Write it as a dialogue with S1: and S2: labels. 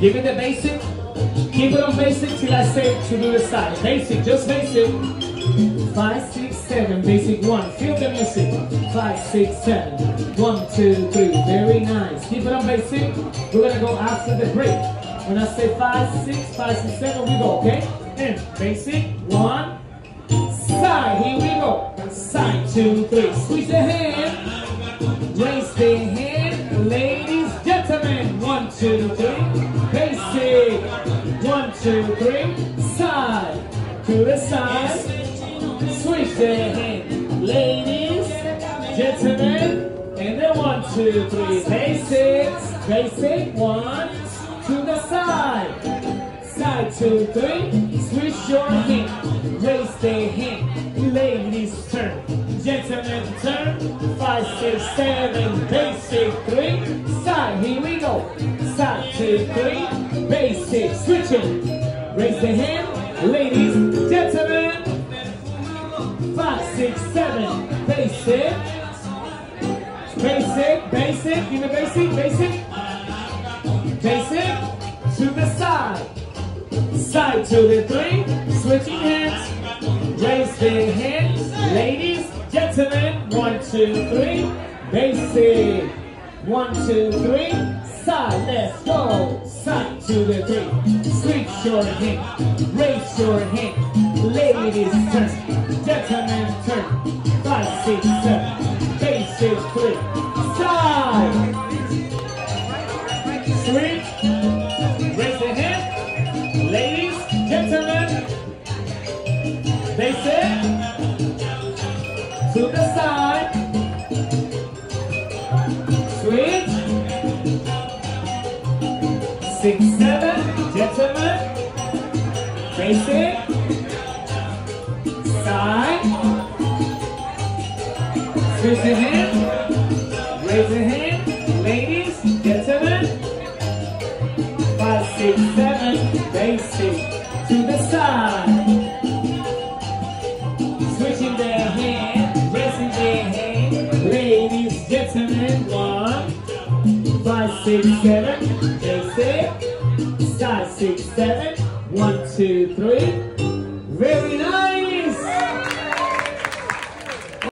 S1: Give me the basic. Keep it on basic till I say to do the side. Basic, just basic. Five, six, seven, basic one. Feel the music. Five, six, seven. One, two, three. Very nice. Keep it on basic. We're gonna go after the break. When I say five, six, five, six, seven, we go, okay? In basic, one, side, here we go. Side, two, three. Squeeze the hand. Two, three. Basic. One, two, three. Side. To the side. Switch the hand. Ladies, gentlemen. And then one, two, three. Basic. Basic. One. To the side. Side, two, three. Switch your hand. Raise the hand. Ladies, turn. Gentlemen, turn. Five, six, seven. Basic, three. Side, here we go. Side, two, three. Basic, switching. Raise the hand. Ladies, gentlemen. Five, six, seven. Basic. Basic, basic. Give me basic, basic. Basic. To the side. Side to the three. Switching hands. Raise the hands. Ladies, gentlemen. One, two, three. Basic. One, two, three. Side. Let's go. Side to the three. Switch your hand. Raise your hand. Ladies, turn. Gentlemen, turn. Five, six, seven. Basic three. Side. Switch. Raise the hand. Ladies, gentlemen. Basic. Six, seven. Gentlemen. Basic. Side. Switch your hand. Raise your hand. Ladies, gentlemen. Five, six, seven. Basic. To the side. Switching their hand. Raising their hand. Ladies, gentlemen. One. Five, six, seven. Six, seven. One, two, three. Very nice.